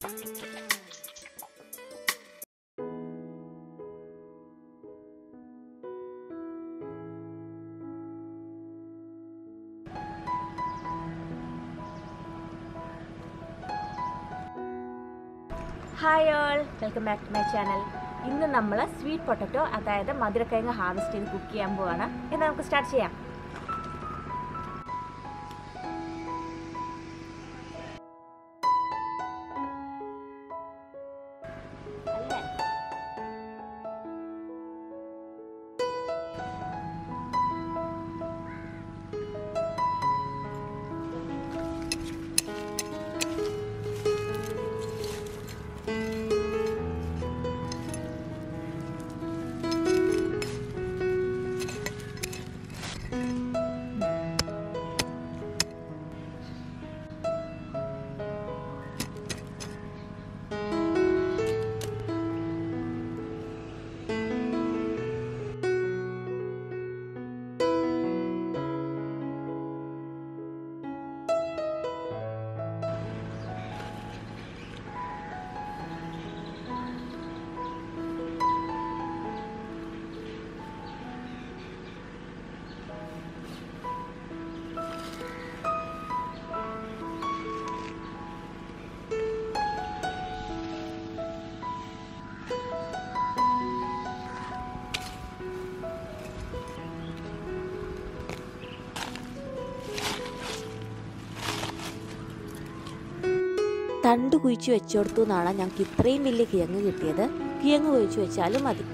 Hi all welcome back to my channel ഇന്ന് നമ്മൾ sweet potato അതായത് മധുരക്കിഴങ്ങ് ഹാർവെസ്റ്റ് ചെയ്ത് കുക്ക് ചെയ്യാൻ പോവാണ്. എന്നാൽ നമുക്ക് സ്റ്റാർട്ട് ചെയ്യാം. തണ്ട് കുഴിച്ച് വെച്ചെടുത്തു നിന്നാണ് ഞങ്ങൾക്ക് ഇത്രയും വലിയ കിഴങ്ങ് കിട്ടിയത്. കിഴങ്ങ് കുഴിച്ച് വെച്ചാലും മതി.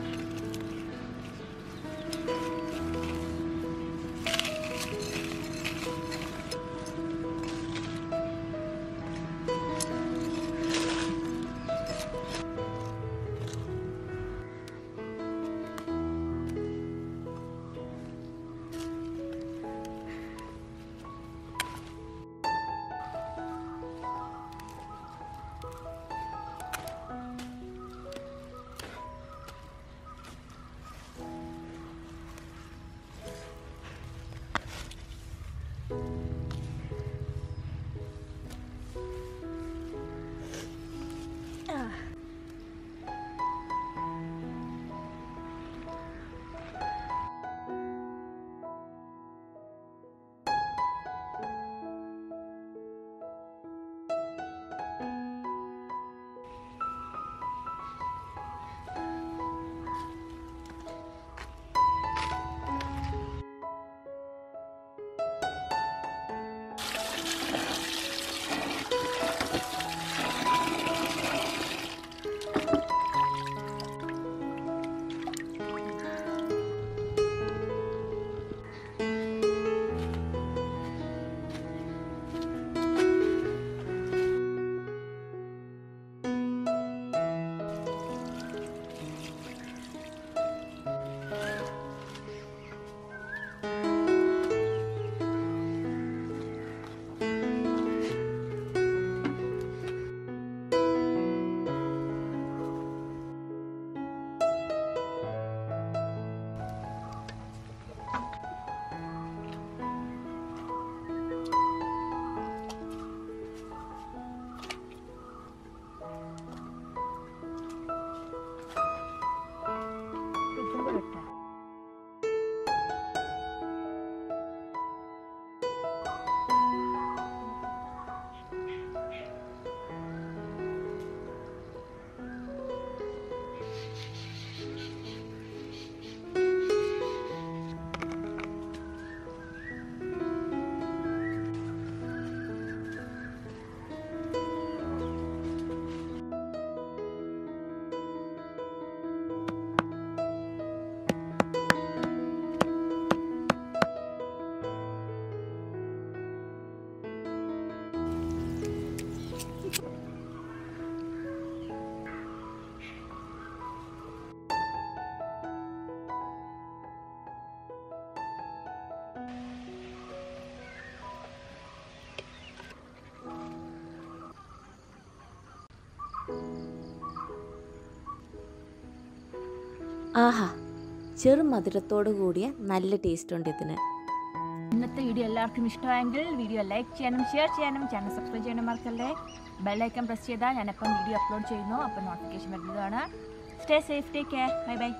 ആഹാ ചെറു മധുരത്തോടു കൂടിയ നല്ല ടേസ്റ്റ് ഉണ്ട് ഇതിന്. ഇന്നത്തെ വീഡിയോ എല്ലാവർക്കും ഇഷ്ടമായെങ്കിൽ വീഡിയോ ലൈക്ക് ചെയ്യാനും ഷെയർ ചെയ്യാനും ചാനൽ സബ്സ്ക്രൈബ് ചെയ്യാനും മറക്കല്ലേ? ബെല്ലൈക്കൺ പ്രസ് ചെയ്താൽ ഞാനെപ്പം വീഡിയോ അപ്ലോഡ് ചെയ്യുന്നു അപ്പം നോട്ടിഫിക്കേഷൻ വരുന്നതാണ്. Stay safe take care bye bye